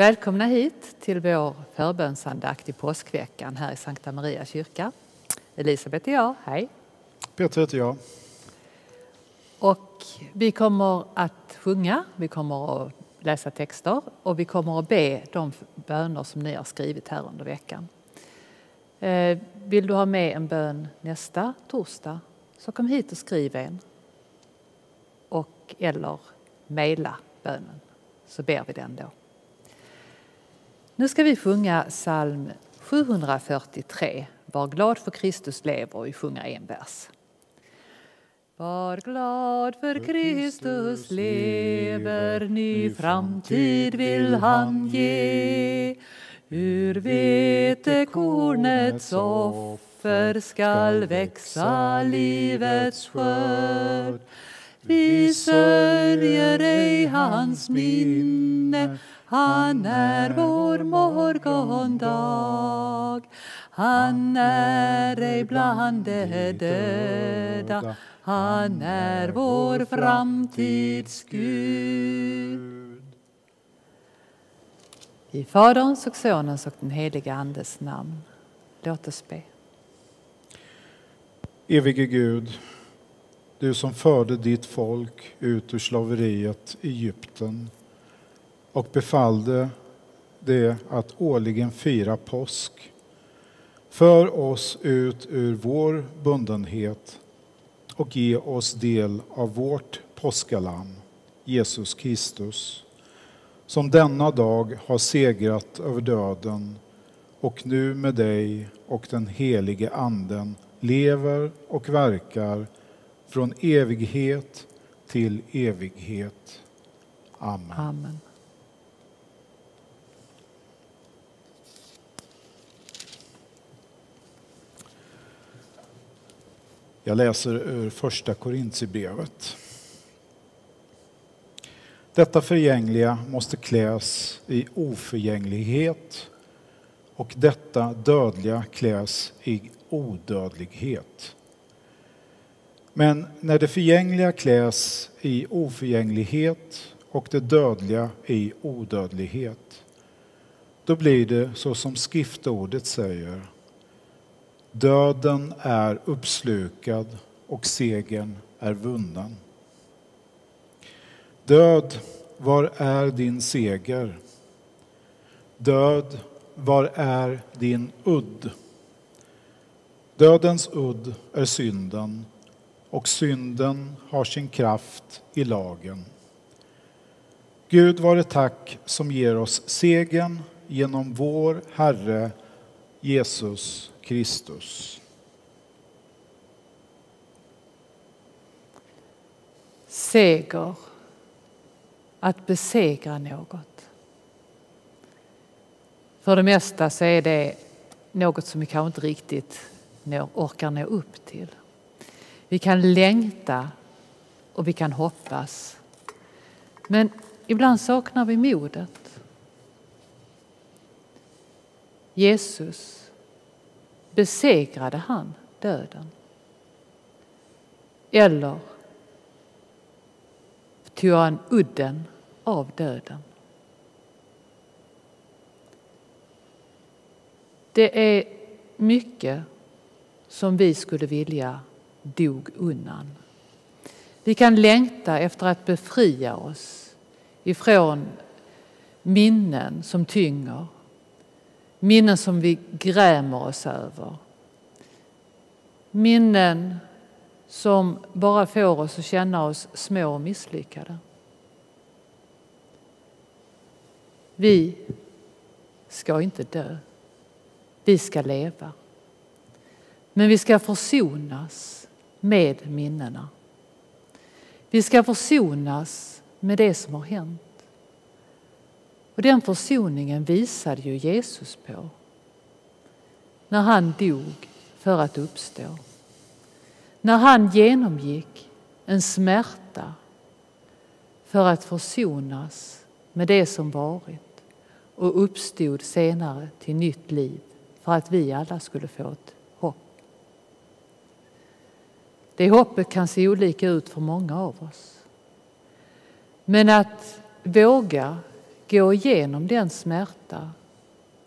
Välkomna hit till vår förbönsandakt i påskveckan här i Sankta Maria kyrka. Elisabeth är jag, hej. Peter heter jag. Och vi kommer att sjunga, vi kommer att läsa texter och vi kommer att be de böner som ni har skrivit här under veckan. Eh, vill du ha med en bön nästa torsdag så kom hit och skriv en. Och eller mejla bönen så ber vi den då. Nu ska vi sjunga psalm 743, Var glad för Kristus lever och vi sjunger en vers. Var glad för Kristus lever, ny framtid vill han ge. Ur vetekornets offer skall växa livets skörd. Vi sörjer ej hans minne han är vår morgondag. Han är ej bland de döda. Han är vår framtids Gud. I Faderns och Sonens och den helige Andes namn. Låt oss be. Evige Gud, du som förde ditt folk ut ur slaveriet i Egypten och befallde det att årligen fira påsk. För oss ut ur vår bundenhet och ge oss del av vårt påskalamm, Jesus Kristus, som denna dag har segrat över döden och nu med dig och den helige Anden lever och verkar från evighet till evighet. Amen. Amen. Jag läser ur första Korintierbrevet. Detta förgängliga måste kläs i oförgänglighet och detta dödliga kläs i odödlighet. Men när det förgängliga kläs i oförgänglighet och det dödliga i odödlighet, då blir det så som skriftordet säger Döden är uppslukad och segern är vunnen. Död, var är din seger? Död, var är din udd? Dödens udd är synden och synden har sin kraft i lagen. Gud var det tack som ger oss segern genom vår Herre Jesus Kristus. Seger, att besegra något. För det mesta så är det något som vi kanske inte riktigt orkar nå upp till. Vi kan längta och vi kan hoppas. Men ibland saknar vi modet. Jesus besegrade han döden? Eller tog han udden av döden? Det är mycket som vi skulle vilja dog undan. Vi kan längta efter att befria oss ifrån minnen som tynger Minnen som vi grämer oss över. Minnen som bara får oss att känna oss små och misslyckade. Vi ska inte dö. Vi ska leva. Men vi ska försonas med minnena. Vi ska försonas med det som har hänt. Och den försoningen visade ju Jesus på när han dog för att uppstå. När han genomgick en smärta för att försonas med det som varit och uppstod senare till nytt liv för att vi alla skulle få ett hopp. Det hoppet kan se olika ut för många av oss. Men att våga gå igenom den smärta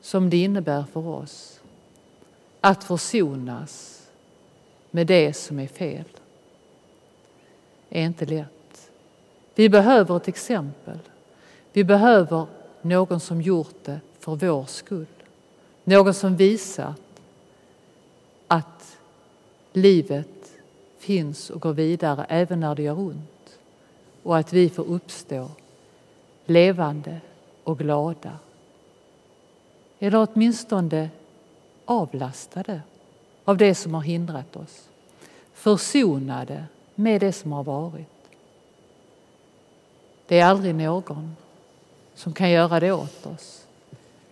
som det innebär för oss att försonas med det som är fel. är inte lätt. Vi behöver ett exempel. Vi behöver någon som gjort det för vår skull. Någon som visat att livet finns och går vidare även när det gör ont och att vi får uppstå levande och glada. Eller åtminstone avlastade av det som har hindrat oss. Försonade med det som har varit. Det är aldrig någon som kan göra det åt oss.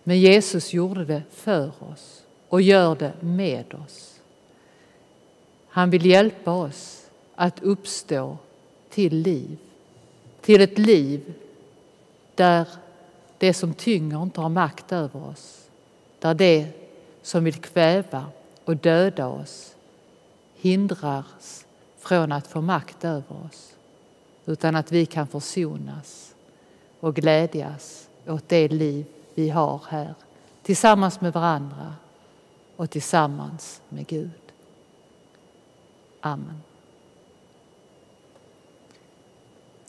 Men Jesus gjorde det för oss och gör det med oss. Han vill hjälpa oss att uppstå till liv. Till ett liv där det som tynger inte har makt över oss. Där det som vill kväva och döda oss hindras från att få makt över oss. Utan att vi kan försonas och glädjas åt det liv vi har här tillsammans med varandra och tillsammans med Gud. Amen.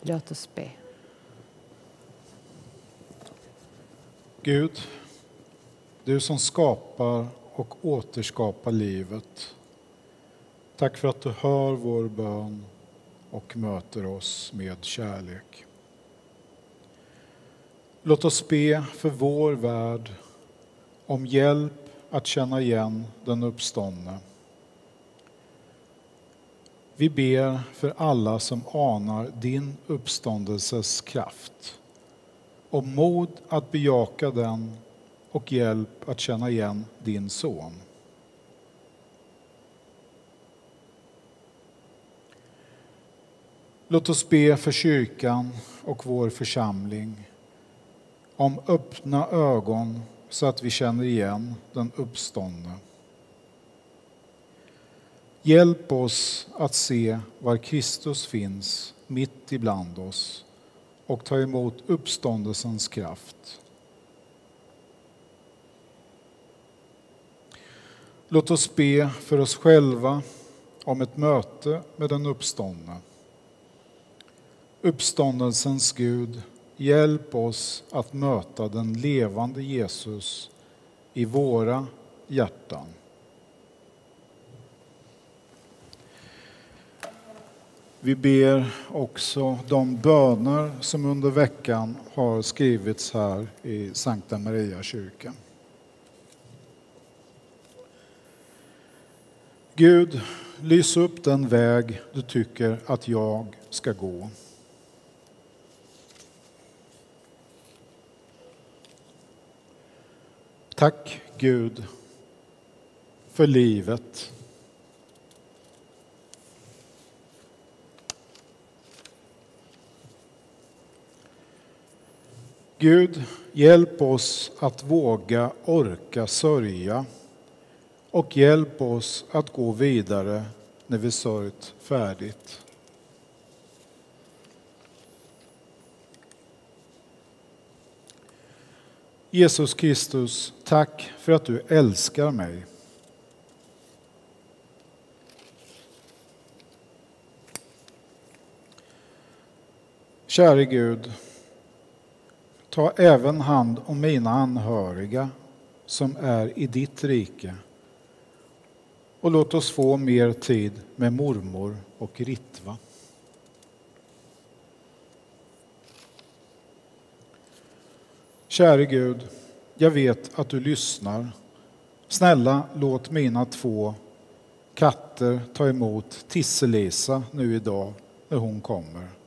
Låt oss be. Gud, du som skapar och återskapar livet. Tack för att du hör vår bön och möter oss med kärlek. Låt oss be för vår värld om hjälp att känna igen den uppståndne. Vi ber för alla som anar din uppståndelses kraft om mod att bejaka den och hjälp att känna igen din son. Låt oss be för kyrkan och vår församling om öppna ögon så att vi känner igen den uppståndne. Hjälp oss att se var Kristus finns mitt ibland oss och ta emot uppståndelsens kraft. Låt oss be för oss själva om ett möte med den uppståndne. Uppståndelsens Gud, hjälp oss att möta den levande Jesus i våra hjärtan. Vi ber också de böner som under veckan har skrivits här i Sankta Maria kyrkan. Gud, lys upp den väg du tycker att jag ska gå. Tack Gud för livet. Gud, hjälp oss att våga orka sörja och hjälp oss att gå vidare när vi sörjt färdigt. Jesus Kristus, tack för att du älskar mig. Käre Gud, ta även hand om mina anhöriga som är i ditt rike och låt oss få mer tid med mormor och Ritva. Käre Gud, jag vet att du lyssnar. Snälla låt mina två katter ta emot Tisselisa nu idag när hon kommer.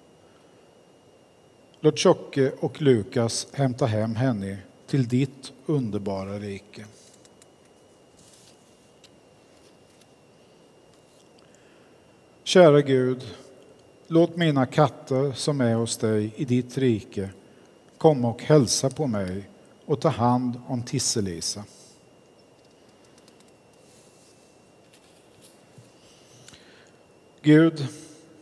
Låt Tjocke och Lukas hämta hem henne till ditt underbara rike. Kära Gud, låt mina katter som är hos dig i ditt rike komma och hälsa på mig och ta hand om Tisselisa. Gud,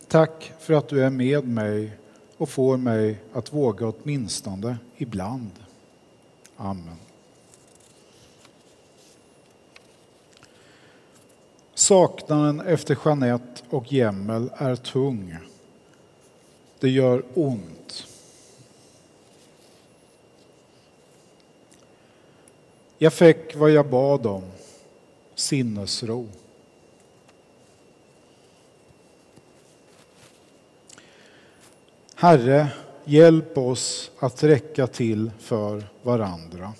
tack för att du är med mig och får mig att våga åtminstone ibland. Amen. Saknaden efter Jeanette och Jemmel är tung. Det gör ont. Jag fick vad jag bad om, sinnesro. Herre, hjälp oss att räcka till för varandra.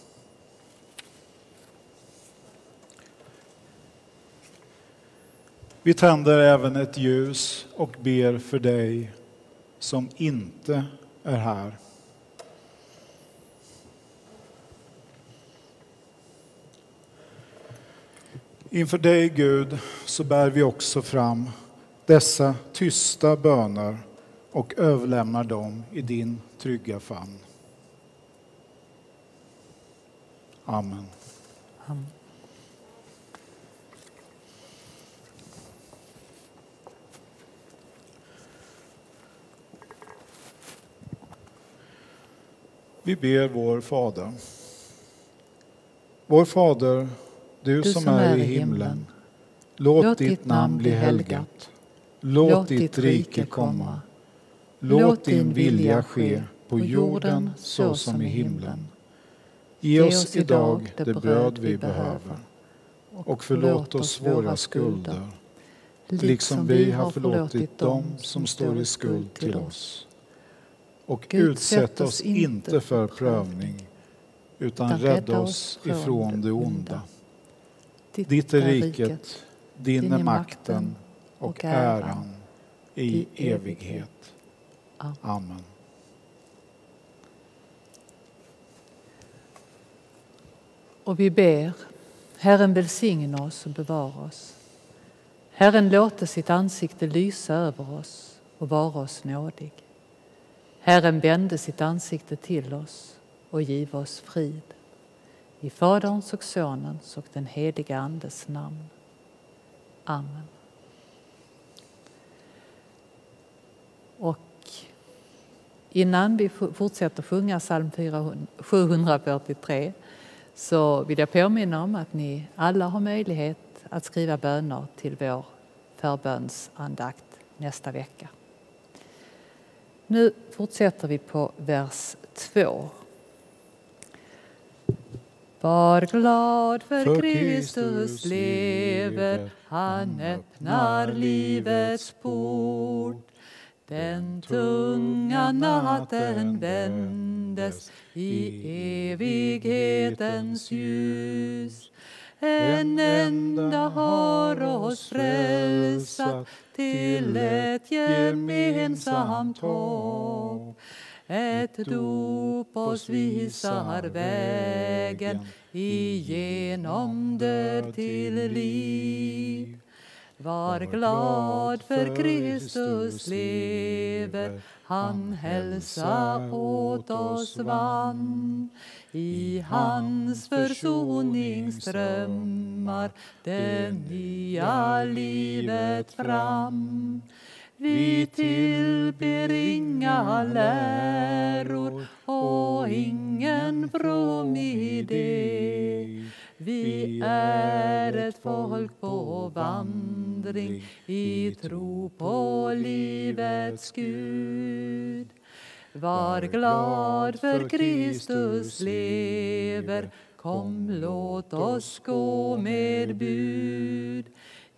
Vi tänder även ett ljus och ber för dig som inte är här. Inför dig, Gud, så bär vi också fram dessa tysta böner och överlämnar dem i din trygga famn. Amen. Amen. Vi ber vår Fader. Vår Fader, du, som, är i himlen. Låt ditt namn bli helgat. Låt ditt rike komma. Låt din vilja ske på jorden så som i himlen. Ge oss idag det bröd vi behöver och förlåt oss våra skulder liksom vi har förlåtit dem som står i skuld till oss. Och utsätt oss inte för prövning utan rädda oss ifrån det onda. Ditt är riket, din är makten och äran i evighet. Amen. Och vi ber, Herren välsigne oss och bevara oss. Herren låter sitt ansikte lysa över oss och vara oss nådig. Herren vände sitt ansikte till oss och giv oss frid. I Faderns och Sonens och den helige Andes namn. Amen. Innan vi fortsätter sjunga psalm 743 så vill jag påminna om att ni alla har möjlighet att skriva böner till vår förbönsandakt nästa vecka. Nu fortsätter vi på vers 2. Var glad för, för Kristus lever, han öppnar livets port. Den tunga natten vändes i evighetens ljus. En enda har oss frälsat till ett gemensamt hopp. Ett dop oss visar vägen igenom död till liv. Var glad för Kristus lever, han hälsa åt oss vann. I hans försoningsströmmar det nya livet fram. Vi tillber inga läror och ingen from idé. Vi är ett folk på vandring i tro på livets Gud. Var glad för Kristus lever, kom låt oss gå med bud.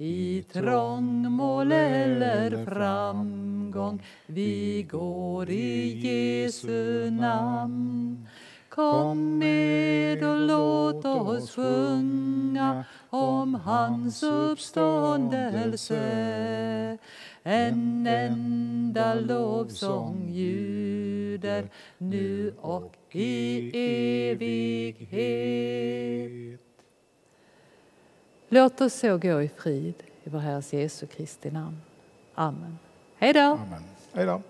I trångmål eller framgång, vi går i Jesu namn. Kom med och låt oss sjunga om hans uppståndelse. En enda lovsång ljuder nu och i evighet. Låt oss så gå i frid i vår Herres Jesu Kristi namn. Amen. Hej då! Amen. Hej då!